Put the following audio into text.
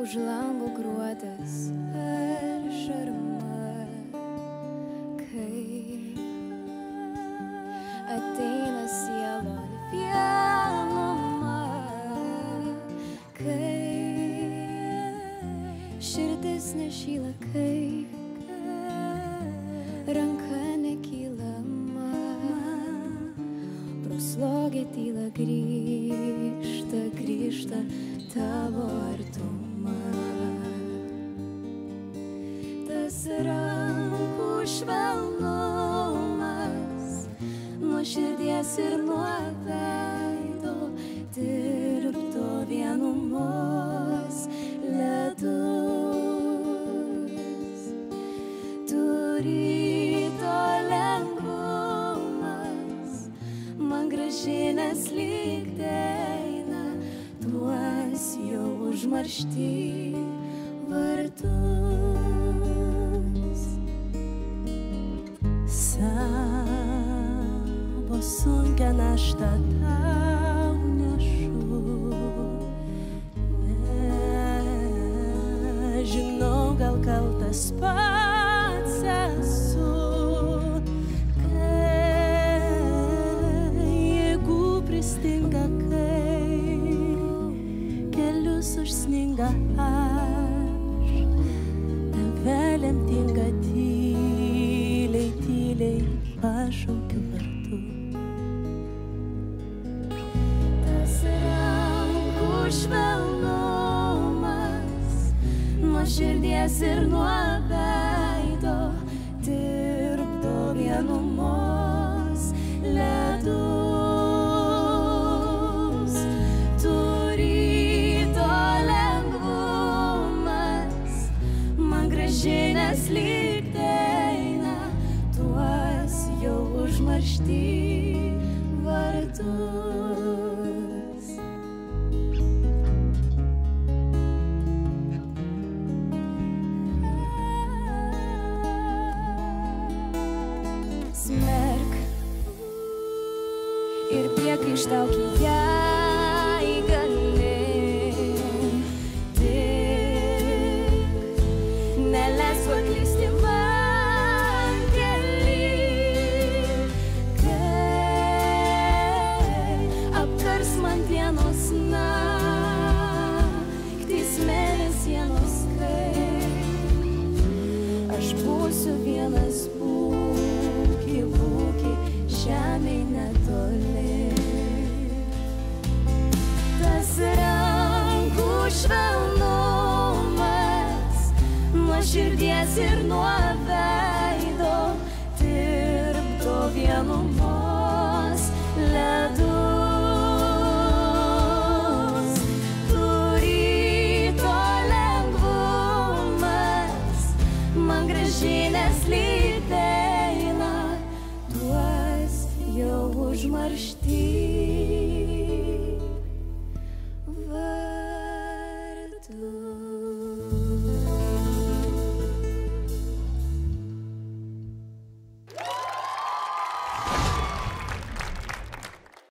už lango gruodas ar šarma, kai ateina sielon vienuma, kai širdis nešyla, kai ranka nekylama, proslogė tyla grįžta, grįžta tavo artuma. Tas rankų švelnumas nuo širdies ir nuo veido tirpto vienumos ledus. Turito lengvumas man gražinės lyg deina tuos jau užmaršti vartus. Savo sunkia naštą tau nešu. Nežinau, gal kaltas pats esu. Lemtinga tyliai, tyliai pašaukiu vardu. Tas rankų švelnumas nuo širdies ir nuo veido tirpdo vienumos gražinės lyg deina tuos jau užmaršti vardus. Smerk ir priekaištauk jai būki, būki, žemėj netoli. Tas rankų švelnumas nuo širdies ir nuo veido naktinės lydeina tuos jau užmaršti.